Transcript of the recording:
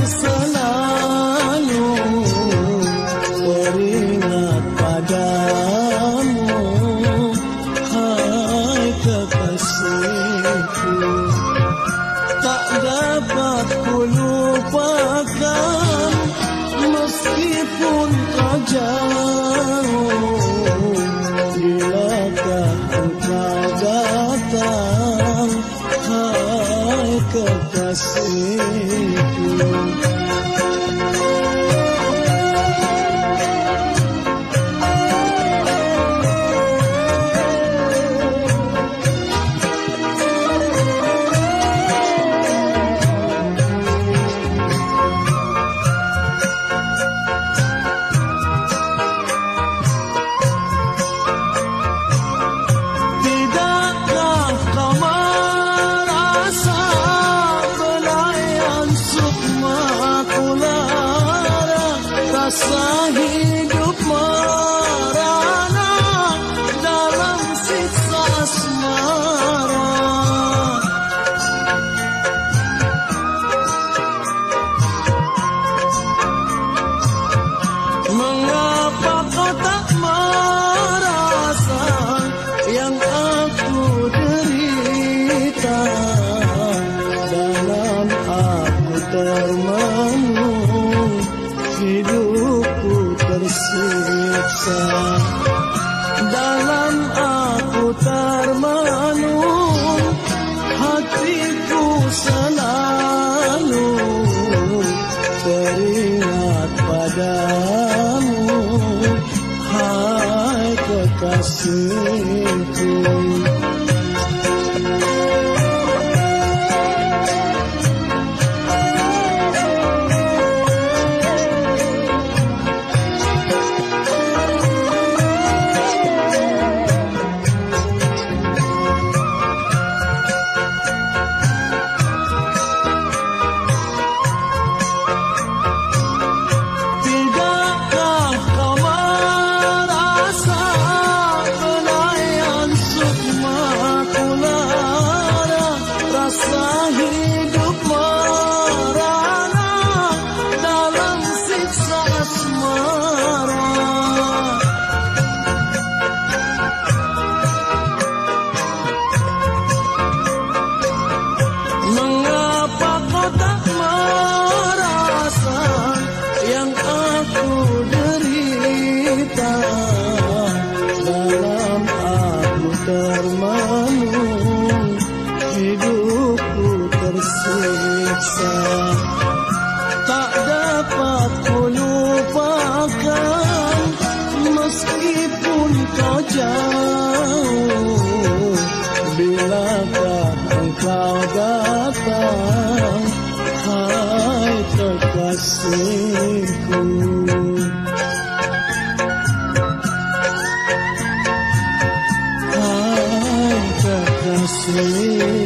Selalu berikan padamu, hai tetapi tak dapat ku lupakan meskipun kau jauh. seco. hidupku tersiksa. Dalam aku termenung hatiku selalu teringat padamu. Hai kekasih rasa. Tak dapat ku lupakan meskipun kau jauh. Bila engkau datang hai terkasihku hai terkasihku